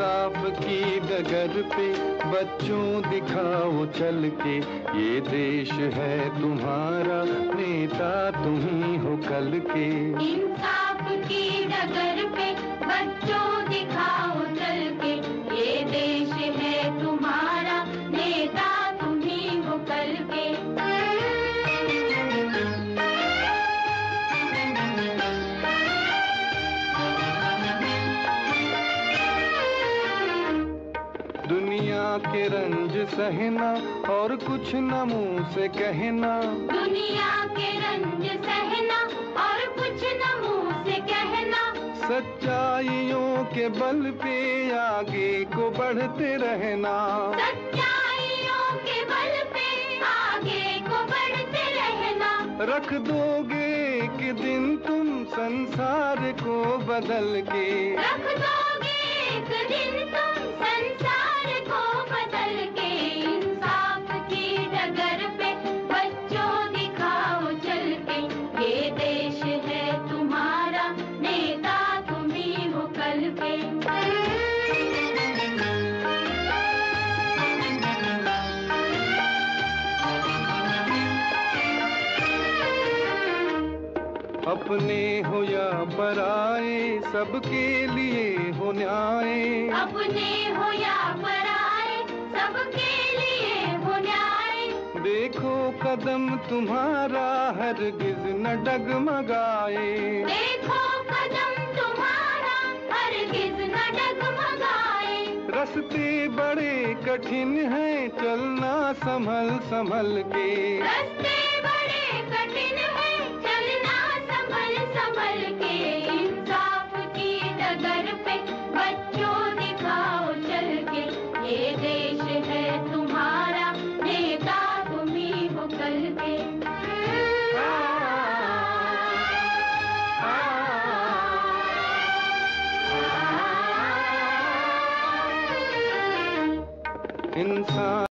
डगर पे बच्चों दिखाओ चल के, ये देश है तुम्हारा, नेता तुम ही हो कल के। इंसाफ की डगर पे बच्चों दिखाओ के रंज सहना और कुछ न मुँह से कहना। दुनिया के रंज सहना और कुछ न मुँह से कहना। सच्चाइयों के बल पे आगे को बढ़ते रहना। सच्चाइयों के बल पे आगे को बढ़ते रहना। रख दोगे एक दिन तुम संसार को बदल के। रख दोगे एक दिन तुम अपने हो या पराए सबके लिए हो न्याय। अपने हो या पराए सबके लिए हो न्याय। देखो कदम तुम्हारा हरगिज न डगमगाए। देखो कदम तुम्हारा हरगिज न डगमगाए। रस्ते बड़े कठिन हैं चलना संभल संभल के। रास्ते बड़े कठिन हैं इंसान